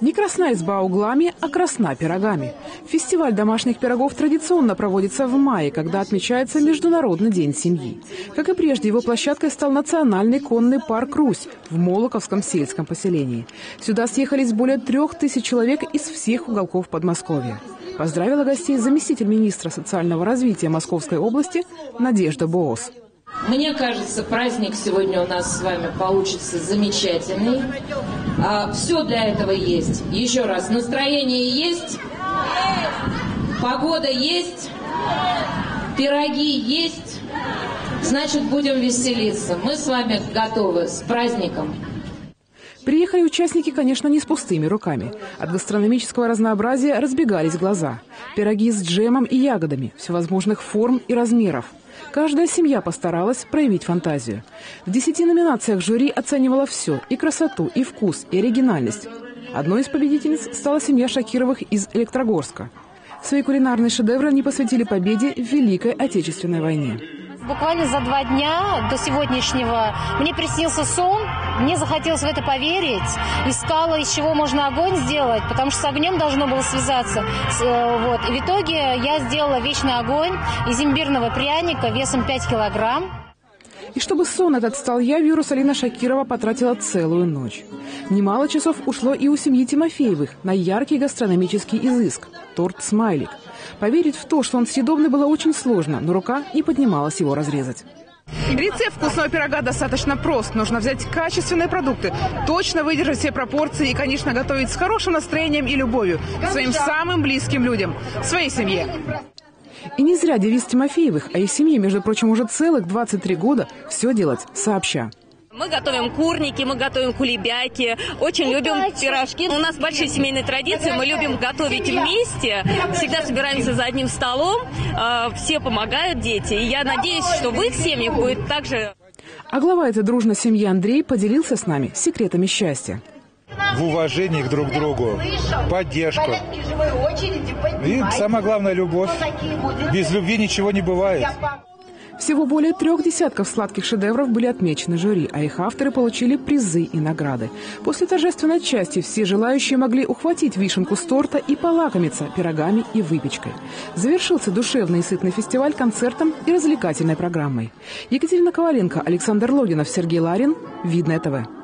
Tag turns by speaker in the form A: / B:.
A: Не красна изба углами, а красна пирогами. Фестиваль домашних пирогов традиционно проводится в мае, когда отмечается Международный день семьи. Как и прежде, его площадкой стал Национальный конный парк «Русь» в Молоковском сельском поселении. Сюда съехались более трех тысяч человек из всех уголков Подмосковья. Поздравила гостей заместитель министра социального развития Московской области Надежда Боос.
B: Мне кажется, праздник сегодня у нас с вами получится замечательный. А, все для этого есть. Еще раз, настроение есть? Погода есть? Пироги есть? Значит, будем веселиться. Мы с вами готовы. С праздником.
A: Приехали участники, конечно, не с пустыми руками. От гастрономического разнообразия разбегались глаза. Пироги с джемом и ягодами, всевозможных форм и размеров. Каждая семья постаралась проявить фантазию. В десяти номинациях жюри оценивала все – и красоту, и вкус, и оригинальность. Одной из победительниц стала семья Шакировых из Электрогорска. Свои кулинарные шедевры они посвятили победе в Великой Отечественной войне.
C: Буквально за два дня до сегодняшнего мне приснился сон, мне захотелось в это поверить, искала, из чего можно огонь сделать, потому что с огнем должно было связаться. Э, вот. И в итоге я сделала вечный огонь из имбирного пряника весом 5 килограмм.
A: И чтобы сон этот стал явью, Русалина Шакирова потратила целую ночь. Немало часов ушло и у семьи Тимофеевых на яркий гастрономический изыск – торт «Смайлик». Поверить в то, что он съедобный, было очень сложно, но рука не поднималась его разрезать. Рецепт вкусного пирога достаточно прост. Нужно взять качественные продукты, точно выдержать все пропорции и, конечно, готовить с хорошим настроением и любовью к своим самым близким людям, своей семье. И не зря девиз Тимофеевых, а их семье, между прочим, уже целых 23 года все делать сообща.
D: Мы готовим курники, мы готовим кулебяки, очень любим пирожки. У нас большие семейные традиции, мы любим готовить вместе, всегда собираемся за одним столом, а, все помогают дети. И я надеюсь, что в их семьях будет так же.
A: А глава этой дружной семьи Андрей поделился с нами секретами счастья
E: в уважении к друг другу, поддержку. И самое главное, любовь. Без любви ничего не бывает.
A: Всего более трех десятков сладких шедевров были отмечены жюри, а их авторы получили призы и награды. После торжественной части все желающие могли ухватить вишенку с торта и полакомиться пирогами и выпечкой. Завершился душевный и сытный фестиваль концертом и развлекательной программой. Екатерина Коваленко, Александр Логинов, Сергей Ларин. Видное ТВ.